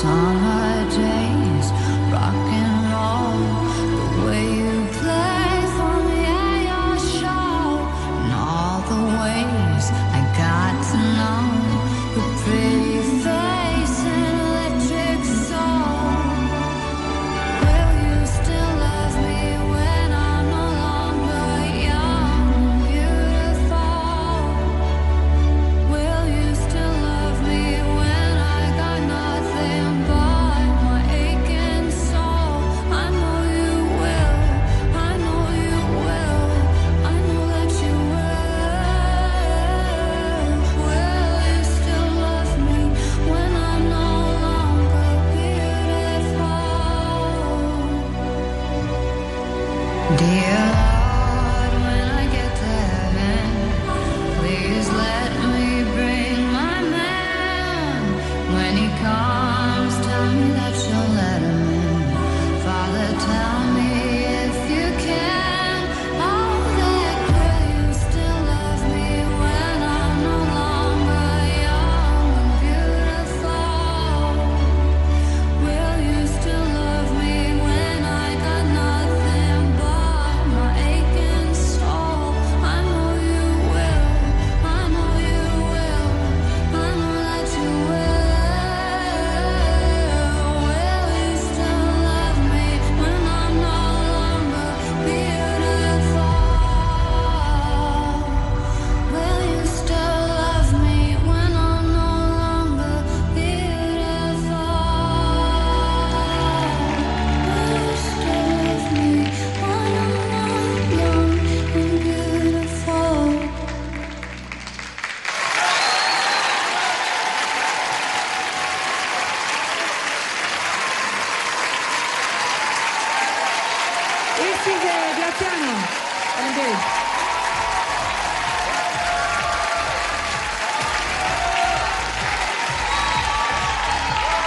summer days, rock and roll, the way. Dear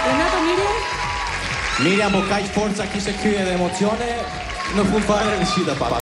Renato, Miriam. Miriam Bocay Forza, aquí se cuida de emociones. No fue un padre, papá.